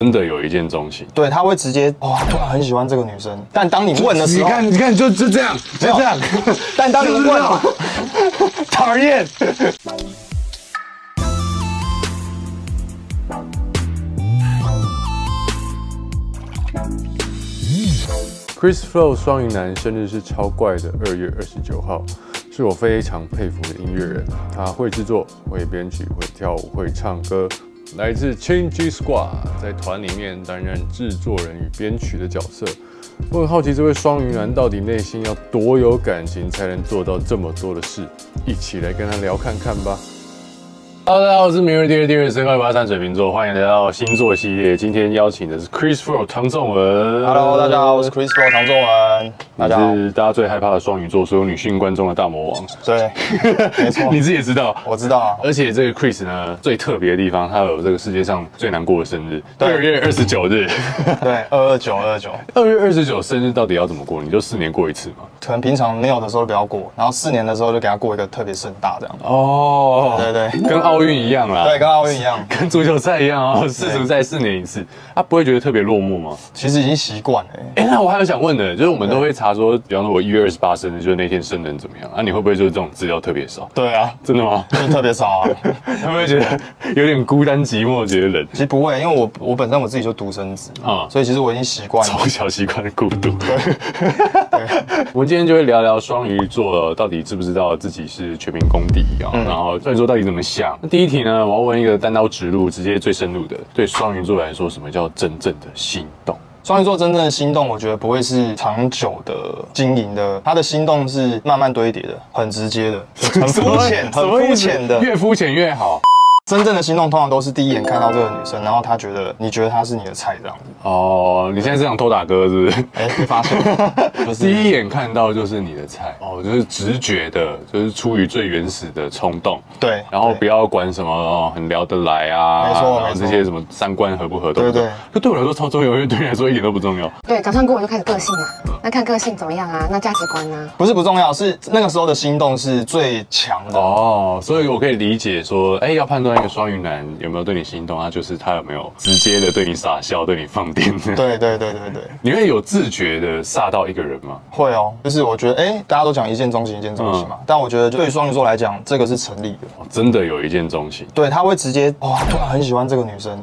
真的有一见钟情，对他会直接哇，突然很喜欢这个女生，但当你问的时候，你看，你看，就就这样，就这样。但当你问，讨厌。Chris Flow 双鱼男生日是超怪的二月二十九号，是我非常佩服的音乐人。他会制作、会编曲、会跳舞、会唱歌，来自 Change Squad，在团里面担任制作人与编曲的角色。我很好奇这位双鱼男到底内心要多有感情才能做到这么多的事，一起来跟他聊看看吧。Hello，大家好，我是明日第二第二身高一八三水瓶座，欢迎来到星座系列。今天邀请的是 Chris Flow 唐仲文。Hello，大家好，我是 Chris Four 唐仲文，大家好，是大家最害怕的双鱼座，所有女性观众的大魔王。对，没错，你自己也知道。我知道啊，而且这个 Chris 呢，最特别的地方，他有这个世界上最难过的生日，对二月二十九日。对，二二九二二九，二月二十九生日到底要怎么过？你就四年过一次嘛？可能平常没有的时候不要过，然后四年的时候就给他过一个特别盛大这样，哦对对跟奥运一样啦。对，跟奥运一样，跟足球赛一样哦，世足赛四年一次，他不会觉得特别落寞吗？其实已经习惯了欸。哎、那我还有想问的，就是我们都会查说，比方说我一月二十八生日，就是那天生人怎么样？啊，你会不会就是这种资料特别少？对啊，真的吗？就是特别少啊。会不会觉得有点孤单寂寞，觉得冷？其实不会，因为我我本身我自己就独生子啊啊，所以其实我已经习惯了。从小习惯了孤独。我们今天就会聊聊双鱼座到底知不知道自己是全民公敌啊？然后双鱼座到底怎么想？那第一题呢，我要问一个单刀直入、直接最深入的，对双鱼座来说，什么叫真正的心动？双鱼座真正的心动，我觉得不会是长久的经营的，他的心动是慢慢堆叠的，很直接的，很 肤浅，很肤浅的。越肤浅越好。真正的心动通常都是第一眼看到这个女生，然后她觉得你觉得她是你的菜这样子，哦，你现在是想偷打歌是不是？哎，被发现，就是第一眼看到就是你的菜哦，就是直觉的，就是出于最原始的冲动，对，然后不要管什么哦，很聊得来啊，没错然后这些什么三观合不合都不对对可对我来说超重要，因为对你来说一点都不重要。对，早上过我就开始个性嘛，那看个性怎么样啊？那价值观呢？不是不重要，是那个时候的心动是最强的。哦，所以我可以理解说，哎，要判断一个双鱼男有没有对你心动，他就是他有没有直接的对你傻笑，对你放电。对对对对对，你会有自觉的煞到一个人吗？会哦，就是我觉得，哎，大家都讲一见钟情，一见钟情嘛，但我觉得对于双鱼座来讲，这个是成立的。哦真的有一见钟情，对，他会直接哇，突然很喜欢这个女生，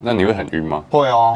那你会很晕吗？会哦，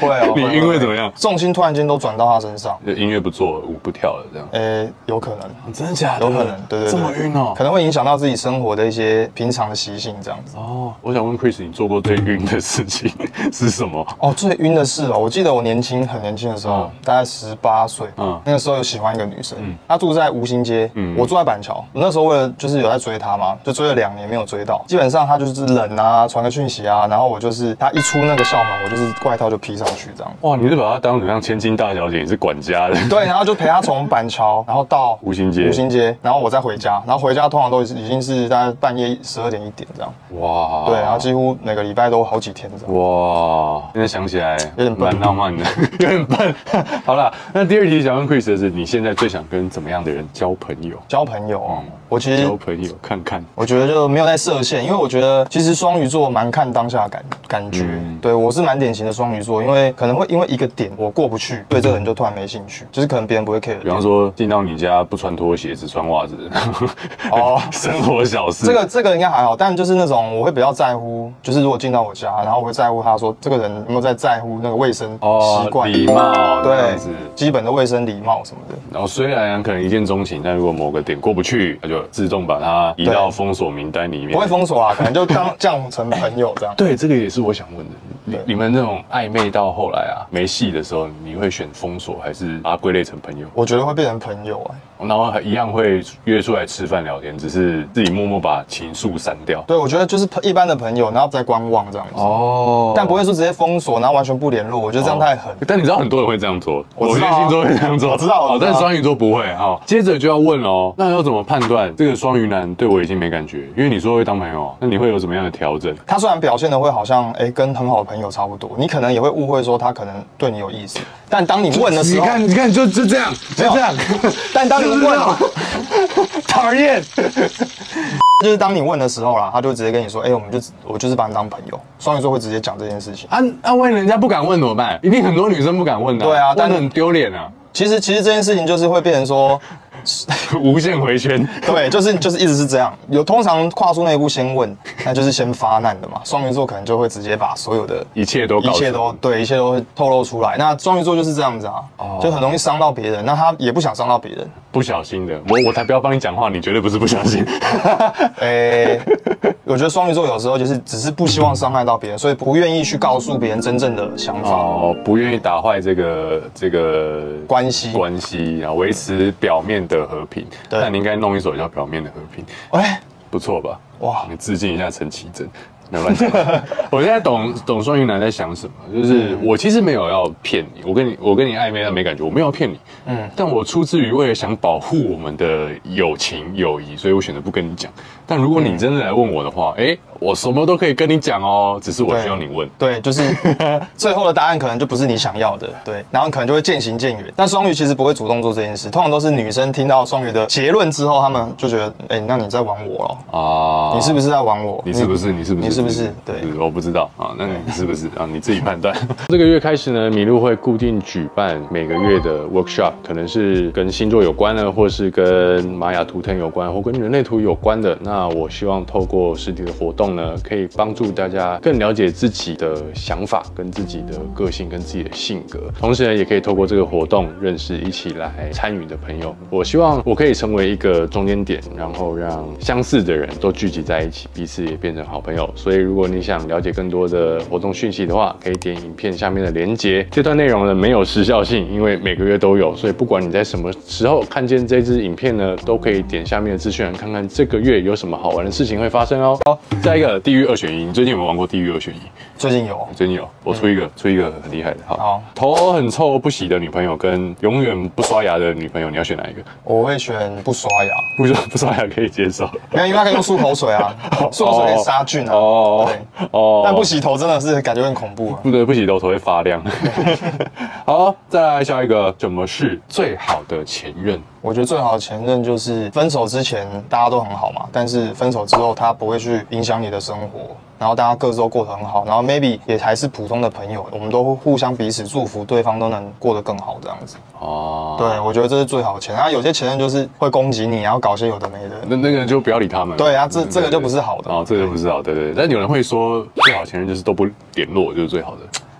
会哦。你晕会怎么样？重心突然间都转到他身上，就音乐不做了，舞不跳了，这样。诶，有可能，真的假的？有可能，对对对，这么晕哦可。能会影响到自己生活的一些平常的习性，这样子。哦，我想问 Chris，你做过最晕的事情是什么？哦，最晕的事哦，我记得我年轻很年轻的时候嗯，大概十八岁，嗯嗯，那个时候有喜欢一个女生，她住在吴兴街，嗯我住在板桥。我那时候为了就是有在追她嘛，就追了两年没有追到，基本上她就是冷啊，传个讯息啊，然后我就是她一出那个校门，我就是外套就披上去这样。哇，你是把她当成像千金大小姐，你是管家的。对，然后就陪她从板桥，然后到五星街五星街，然后我再回家，然后回家通常都已经是大概半夜十二点一点这样。哇，对，然后几乎每个礼拜都好几天这样。哇，现在想起来有点笨蛮浪漫的，有点笨。好了，那第二题想问 Chris 的是，你现在最想跟怎么样的人交朋友？交朋友哦，我其实交朋友看看，我觉得就没有在设限，因为我觉得其实双鱼座蛮看当下的感感觉。嗯对我是蛮典型的双鱼座，因为可能会因为一个点我过不去，对这个人就突然没兴趣，就是可能别人不会 care 比。方说进到你家不穿拖鞋，只穿袜子，哦生活小事。这个这个应该还好，但就是那种我会比较在乎，就是如果进到我家，然后我会在乎他说这个人有没有在在乎那个卫生习惯、哦礼貌对基本的卫生礼貌什么的。然后虽然可能一见钟情，但如果某个点过不去，那就自动把它移到封锁名单里面。不会封锁啊，可能就当 降成朋友这样。对，这个也是我想问你你们那种暧昧到后来啊，没戏的时候，你会选封锁，还是把它归类成朋友？我觉得会变成朋友哎、然后还一样会约出来吃饭聊天，只是自己默默把情愫删掉。对，我觉得就是一般的朋友，然后再观望这样子。哦但不会说直接封锁，然后完全不联络，我觉得这样太狠。但你知道很多人会这样做，我知道啊某些星座会这样做，我知道但是双鱼座不会哈。接着就要问哦，那要怎么判断这个双鱼男对我已经没感觉？因为你说会当朋友，那你会有什么样的调整？他虽然表现的会好像哎、跟很好的朋友差不多，你可能也会误会说他可能对你有意思，但当你问的时候，你看，你看，就就这样，就这样。但当你问，讨厌。就是当你问的时候啦，他就直接跟你说，哎、我们就我就是把你当朋友。双鱼座会直接讲这件事情。啊啊，万一人家不敢问怎么办？一定很多女生不敢问的、对啊但但是很丢脸啊，其实其实这件事情就是会变成说，无限回圈。对，就是就是一直是这样。有通常跨出那一步先问，那就是先发难的嘛。双鱼座可能就会直接把所有的一切都一切都对，一切都会透露出来。那双鱼座就是这样子啊，哦就很容易伤到别人。那他也不想伤到别人。不小心的，我我才不要帮你讲话，你绝对不是不小心。诶、我觉得双鱼座有时候就是只是不希望伤害到别人，所以不愿意去告诉别人真正的想法。哦，不愿意打坏这个这个关系关系，啊维持表面的和平。对。那你应该弄一首叫《表面的和平》，哎、不错吧？哇。你致敬一下陈绮贞。没有乱讲，我现在懂懂双鱼男在想什么，就是我其实没有要骗你，我跟你我跟你暧昧但没感觉，我没有要骗你，嗯，但我出自于为了想保护我们的友情友谊，所以我选择不跟你讲。但如果你真的来问我的话，哎、我什么都可以跟你讲哦，只是我需要你问。对，就是 最后的答案可能就不是你想要的，对，然后可能就会渐行渐远。但双鱼其实不会主动做这件事，通常都是女生听到双鱼的结论之后，他们就觉得，哎、那你在玩我了，啊，你是不是在玩我？你是不是？你是不是？你是不是？对，我不知道啊，那你是不是啊？你自己判断。这个月开始呢，麋鹿会固定举办每个月的 workshop，可能是跟星座有关的，或是跟玛雅图腾有关，或跟人类图有关的。那我希望透过实体的活动呢，可以帮助大家更了解自己的想法、跟自己的个性、跟自己的性格。同时呢，也可以透过这个活动认识一起来参与的朋友。我希望我可以成为一个中间点，然后让相似的人都聚集在一起，彼此也变成好朋友。所以，如果你想了解更多的活动讯息的话，可以点影片下面的连接。这段内容呢没有时效性，因为每个月都有，所以不管你在什么时候看见这支影片呢，都可以点下面的资讯看看这个月有什么好玩的事情会发生哦。好，再一个地狱二选一，你最近有没有玩过地狱二选一？最近有，最近有，我出一个，出一个很厉害的。好，好头很臭不洗的女朋友跟永远不刷牙的女朋友，你要选哪一个？我会选不刷牙，不刷不刷牙可以接受。没有，因为它可以用漱口水啊，漱口水可以杀菌啊。哦对，哦但不洗头真的是感觉很恐怖啊。不得不洗头头会发亮。好，再来下一个，什么是最好的前任？我觉得最好的前任就是分手之前大家都很好嘛，但是分手之后他不会去影响你的生活，然后大家各自都过得很好，然后 maybe 也还是普通的朋友，我们都会互相彼此祝福，对方都能过得更好这样子。哦，对，我觉得这是最好的前任。然后有些前任就是会攻击你，然后搞些有的没的。那那个就不要理他们。对啊，这这个就不是好的，哦，这个就不是好，对对对。但有人会说，最好前任就是都不联络，就是最好的。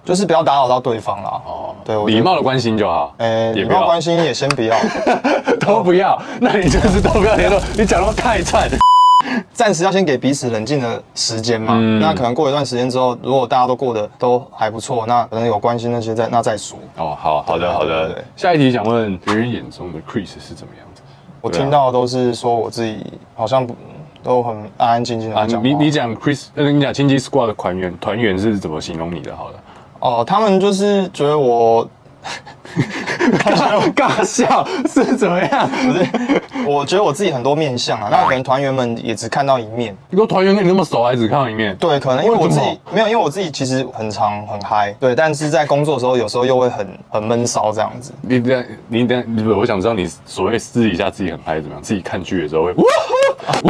就是不要打扰到对方啦。哦，对，礼貌的关心就好。诶，礼貌关心也先不要，都不要，那你就是都不要联络。你讲到太惨。暂时要先给彼此冷静的时间嘛。嗯那可能过一段时间之后，如果大家都过得都还不错，那可能有关心那些再那再说。哦，好好的好的对。下一题想问，别人眼中的 Chris 是怎么样子？我听到的都是说我自己好像不都很安安静静啊，的讲。你你讲 Chris，呃，你讲亲戚 Squad 的团员，团员是怎么形容你的？好了，哦，他们就是觉得我，尬笑是怎么样？不是，我觉得我自己很多面相啊。那可能团员们也只看到一面。你说团员跟你那么熟，还只看到一面？对，可能因为我自己没有，因为我自己其实很常很嗨，对，但是在工作的时候有时候又会很很闷骚这样子。你等下你等下你不，我想知道你所谓私底下自己很嗨怎么样？自己看剧的时候会，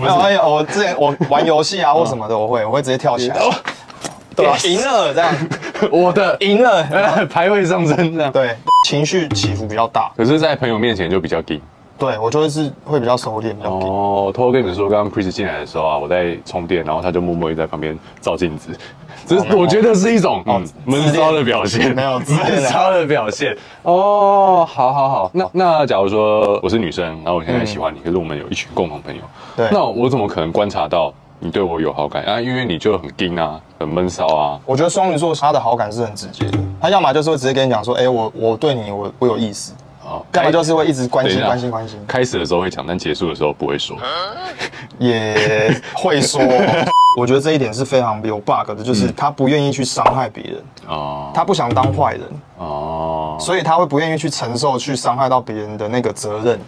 没有，哎呀，我之前我玩游戏啊或什么的，我会我会直接跳起来。对啊，赢了这样，我的。赢了，排位上升这样。对，情绪起伏比较大。可是，在朋友面前就比较低。对我就会是会比较收敛，比较硬。哦，偷偷跟你们说，刚刚 Chris 进来的时候啊，我在充电，然后他就默默地在旁边照镜子，这是我觉得是一种嗯闷骚的表现，没有闷骚的表现。哦，好好好，那那假如说我是女生，然后我现在喜欢你，可是我们有一群共同朋友，对。那我怎么可能观察到你对我有好感啊？因为你就很硬啊，很闷骚啊。我觉得双鱼座他的好感是很直接的，他要么就是会直接跟你讲说，哎，我我对你我我有意思，哦，要么就是会一直关心关心关心，开始的时候会讲，但结束的时候不会说。也会说。我觉得这一点是非常有 bug 的，就是他不愿意去伤害别人，哦他不想当坏人，哦，所以他会不愿意去承受去伤害到别人的那个责任。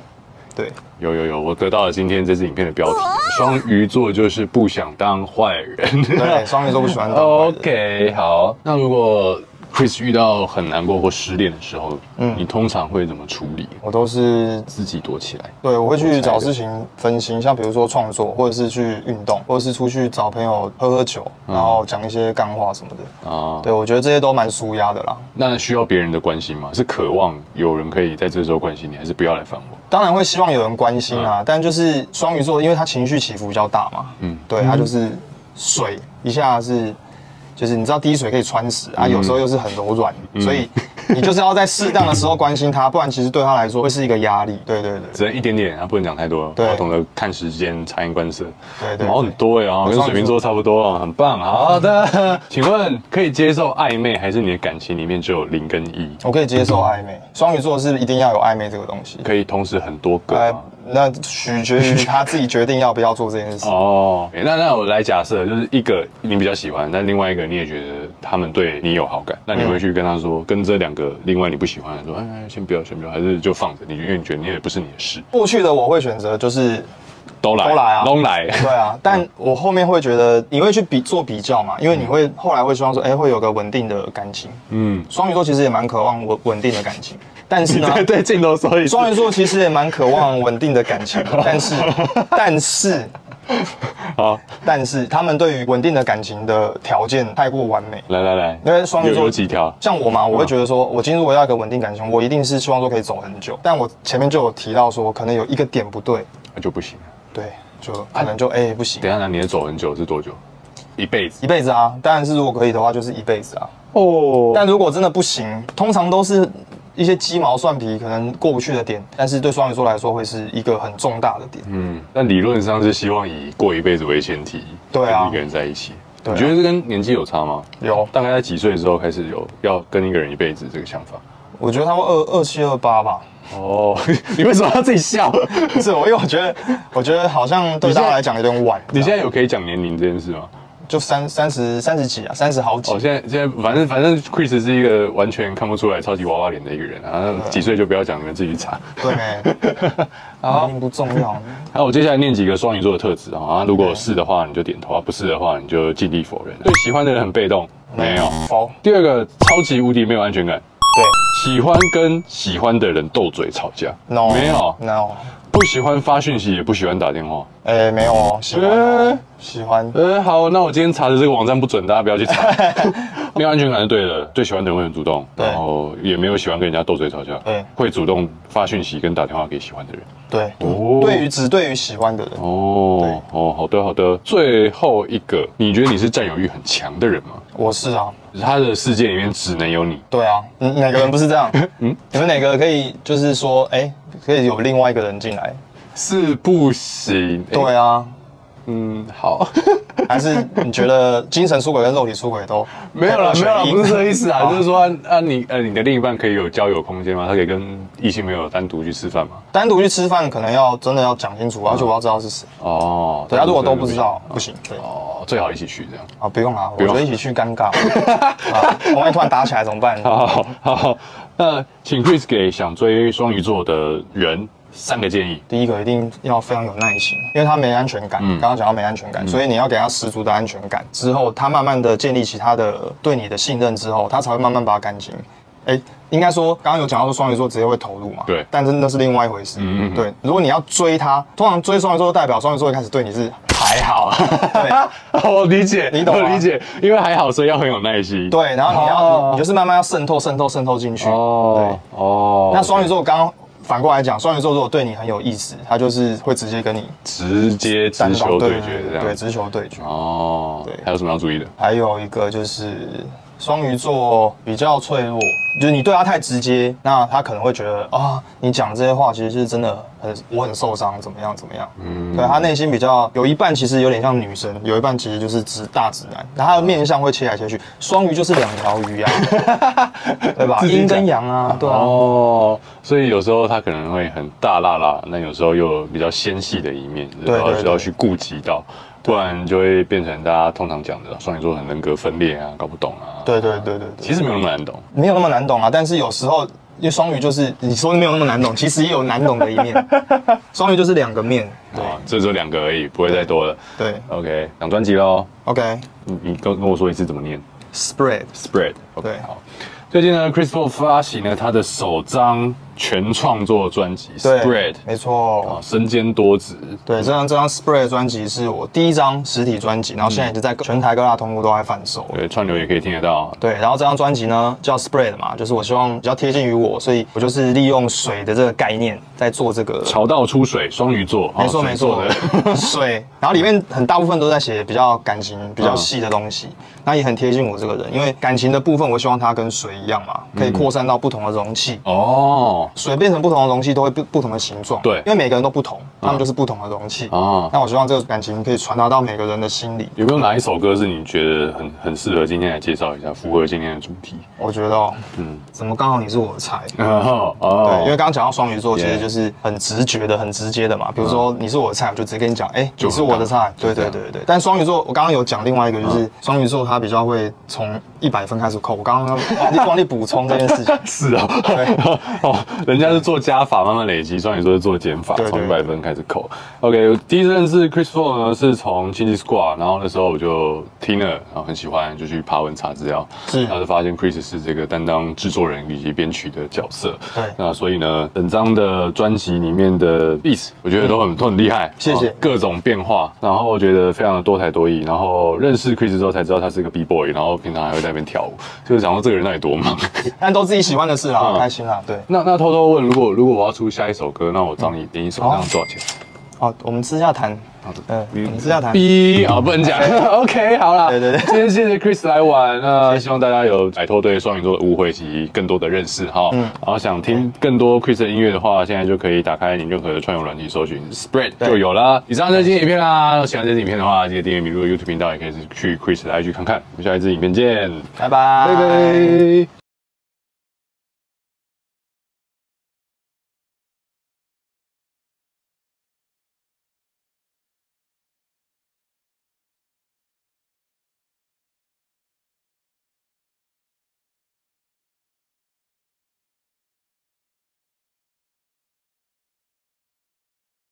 对，有有有，我得到了今天这支影片的标题：双鱼座就是不想当坏人。对，双鱼座不喜欢当坏人。OK，好。那如果 Chris 遇到很难过或失恋的时候，嗯你通常会怎么处理？我都是自己躲起来。对，我会去找事情分心，像比如说创作，或者是去运动，或者是出去找朋友喝喝酒，然后讲一些干话什么的。啊，对，我觉得这些都蛮舒压的啦。那需要别人的关心吗？是渴望有人可以在这时候关心你，还是不要来烦我？当然会希望有人关心啊，但就是双鱼座，因为他情绪起伏比较大嘛，嗯嗯，对，他就是水一下是，就是你知道滴水可以穿石啊，有时候又是很柔软，所以你就是要在适当的时候关心他，不然其实对他来说会是一个压力。对对对，只能一点点，啊，不能讲太多，对要懂得看时间，察言观色。对对毛很多哎，啊，跟水瓶座差不多啊，很棒。好的，请问可以接受暧昧，还是你的感情里面只有零跟一？我可以接受暧昧，双鱼座是一定要有暧昧这个东西。可以同时很多个那取决 于他自己决定要不要做这件事。哦，欸那那我来假设，就是一个你比较喜欢，但另外一个你也觉得他们对你有好感，那你会去跟他说，跟这两个另外你不喜欢的说，哎，哎先不要，先不要，还是就放着，你因为你觉得你也不是你的事，过去的我会选择就是都来，都来啊都来，对啊，但我后面会觉得你会去比做比较嘛，因为你会后来会希望说，哎、会有个稳定的感情。嗯，双鱼座其实也蛮渴望稳稳定的感情，但是呢，对对，镜头说一双鱼座其实也蛮渴望稳定的感情，但是，但是，好，但是他们对于稳定的感情的条件太过完美。来来来，因为双鱼座有几条？像我嘛，我会觉得说，我今天如果要一个稳定感情，我一定是希望说可以走很久。但我前面就有提到说，可能有一个点不对，那就不行。对，就可能就哎、不行，等一下，那你的走很久是多久？一辈子一辈子啊。当然是如果可以的话，就是一辈子啊。哦。但如果真的不行，通常都是一些鸡毛蒜皮可能过不去的点，但是对双鱼座来说会是一个很重大的点。嗯，那理论上是希望以过一辈子为前提，对啊跟一个人在一起。对啊你觉得这跟年纪有差吗？有，大概在几岁的时候开始有要跟一个人一辈子这个想法？我觉得他会二二七二八吧。哦，你为什么要自己笑？不是我，因为我觉得，我觉得好像对大家来讲有点晚。你现在有可以讲年龄这件事吗？就三三十三十几啊，三十好几哦，。现在现在反正反正 Chris 是一个完全看不出来超级娃娃脸的一个人啊，那几岁就不要讲，你们自己去查。对没？啊，不重要。那，我接下来念几个双鱼座的特质啊，啊如果是的话你就点头啊，不是的话你就尽力否认。对喜欢的人很被动，没有。哦，第二个，超级无敌没有安全感，对喜欢跟喜欢的人斗嘴吵架，，no，没有，，no，不喜欢发讯息，也不喜欢打电话。哎，没有哦，喜欢喜欢。呃，好，那我今天查的这个网站不准，大家不要去查。没有安全感是对的，对喜欢的人会很主动，然后也没有喜欢跟人家斗嘴吵架，对会主动发讯息跟打电话给喜欢的人。对，哦对于只对于喜欢的人，哦哦，好的好的。最后一个，你觉得你是占有欲很强的人吗？我是啊，他的世界里面只能有你。对啊，嗯哪个人不是这样？嗯，你们哪个可以就是说，哎，可以有另外一个人进来？是不行。诶对啊，嗯，好，还是你觉得精神出轨跟肉体出轨都 没有了，没有了，不是这个意思啊，就是说，啊，你呃，你的另一半可以有交友空间吗？他可以跟异性朋友单独去吃饭吗？单独去吃饭，可能要真的要讲清楚，而且我要知道是谁。哦，对啊，如果都不知道，不行。对哦，最好一起去这样。啊，不用啊，我不用觉得一起去尴尬。啊，万一突然打起来怎么办？好好好，那请 Chris 给想追双鱼座的人三个建议。第一个一定要非常有耐心，因为他没安全感。嗯刚刚讲到没安全感，所以你要给他十足的安全感。之后他慢慢的建立起他的对你的信任之后，他才会慢慢把感情，哎，应该说刚刚有讲到说双鱼座直接会投入嘛，对但真的是另外一回事。嗯嗯嗯对，如果你要追他，通常追双鱼座就代表双鱼座一开始对你是还好，对 我理解，你懂我理解，因为还好，所以要很有耐心。对，然后你要、哦你你就是慢慢要渗透渗透渗透进去。哦哦，那双鱼座刚刚反过来讲，双鱼座如果对你很有意思，他就是会直接跟你直接直球对决这样。对，直球对决。哦，对还有什么要注意的？还有一个就是双鱼座比较脆弱，就是你对他太直接，那他可能会觉得啊，你讲这些话其实是真的很我很受伤，怎么样怎么样。嗯，对他内心比较有一半其实有点像女生，有一半其实就是直大直男，然后他的面相会切来切去。双鱼就是两条鱼啊，对吧？阴跟阳啊，对啊。哦，所以有时候他可能会很大辣辣，那有时候又有比较纤细的一面，然后就要去顾及到，不然就会变成大家通常讲的双鱼座很人格分裂啊，搞不懂啊。对对对对对，其实没有那么难懂。没有那么难懂啊，但是有时候因为双鱼就是你说没有那么难懂，其实也有难懂的一面。双鱼就是两个面，对啊，这只有两个而已，不会再多了。对 OK，讲专辑喽。，OK。你你跟跟我说一次怎么念？？Spread，spread。OK，好。最近呢，Chris Paul 发行了他的首张全创作专辑《Spread》，没错啊，。身兼多职。对，这张这张 Spread 专辑是我第一张实体专辑，然后现在已经在全台各大通路都在贩售。对，串流也可以听得到。对，然后这张专辑呢叫 Spread 嘛，就是我希望比较贴近于我，所以我就是利用水的这个概念在做这个。桥道出水，双鱼座，没错哦没错的。水，然后里面很大部分都在写比较感情比较细的东西，那也很贴近我这个人，因为感情的部分我希望它跟水一样嘛，可以扩散到不同的容器。哦，水变成不同的容器都会不不同的形状，对因为每个人都不同，他们就是不同的容器。啊那我希望这个感情可以传达到每个人的心里。有没有哪一首歌是你觉得很很适合今天来介绍一下，符合今天的主题？我觉得哦，嗯，怎么刚好你是我的菜？哦，对，因为刚刚讲到双鱼座，其实就是很直觉的、很直接的嘛。比如说你是我的菜，我就直接跟你讲，哎，就你是我的菜。对对对对。但双鱼座，我刚刚有讲另外一个，就是双鱼座他比较会从一百分开始扣。我刚刚忘记忘记补充这件事情。是啊，哦，人家是做加法，慢慢累积，双鱼座是做减法，从一百分开始扣。OK，第一次认识 Chris Paul 呢，是从亲戚 Squad，然后那时候我就听了，然后很喜欢，就去爬文查资料，是然后就发现 Chris 是这个担当制作人以及编曲的角色。对那所以呢，整张的专辑里面的 beats，我觉得都很、都很厉害，谢谢哦各种变化，然后我觉得非常的多才多艺。然后认识 Chris 之后才知道他是个 B boy，然后平常还会在那边跳舞，就是想说这个人到底多忙。但都自己喜欢的事啦，很开心啊。对，那那偷偷问，如果如果我要出下一首歌，那我找你点一首，这样多少钱？好，我们私下谈。好的嗯，我们私下谈。B 啊，不能讲。OK，好了，对对对今天谢谢 Chris 来玩，那希望大家有摆脱对双鱼座的误会及更多的认识哈。嗯，然后想听更多 Chris 的音乐的话，现在就可以打开你任何的串流软体，搜寻 Spread 就有啦。以上就是今天影片啦，喜欢这支影片的话，记得订阅米露的 YouTube 频道，也可以去 Chris 的 IG 看看。我们下一支影片见，拜拜，拜拜。